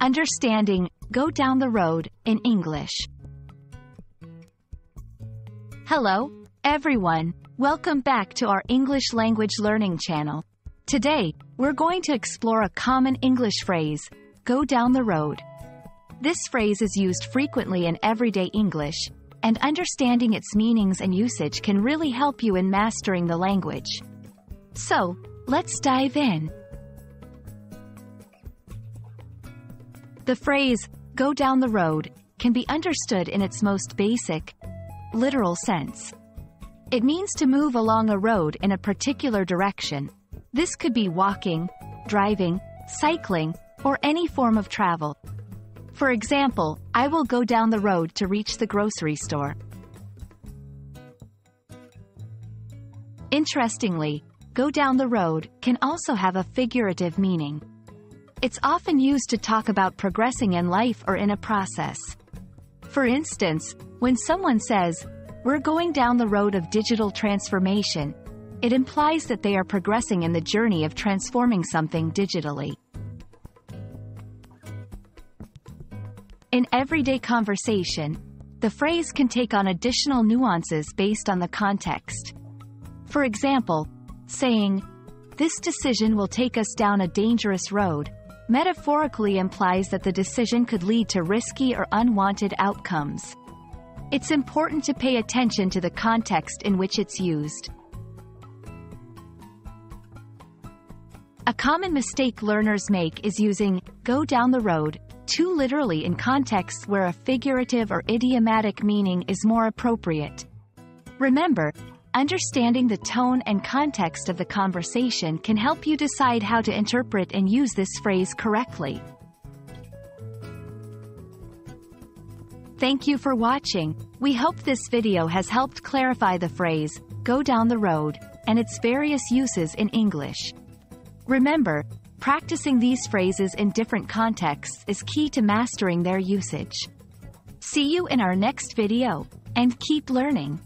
Understanding, go down the road, in English. Hello, everyone. Welcome back to our English language learning channel. Today, we're going to explore a common English phrase, go down the road. This phrase is used frequently in everyday English, and understanding its meanings and usage can really help you in mastering the language. So, let's dive in. The phrase, go down the road, can be understood in its most basic, literal sense. It means to move along a road in a particular direction. This could be walking, driving, cycling, or any form of travel. For example, I will go down the road to reach the grocery store. Interestingly, go down the road can also have a figurative meaning. It's often used to talk about progressing in life or in a process. For instance, when someone says, we're going down the road of digital transformation, it implies that they are progressing in the journey of transforming something digitally. In everyday conversation, the phrase can take on additional nuances based on the context. For example, saying, This decision will take us down a dangerous road, metaphorically implies that the decision could lead to risky or unwanted outcomes. It's important to pay attention to the context in which it's used. A common mistake learners make is using go down the road too literally in contexts where a figurative or idiomatic meaning is more appropriate. Remember, understanding the tone and context of the conversation can help you decide how to interpret and use this phrase correctly. Thank you for watching. We hope this video has helped clarify the phrase, go down the road, and its various uses in English. Remember, Practicing these phrases in different contexts is key to mastering their usage. See you in our next video, and keep learning.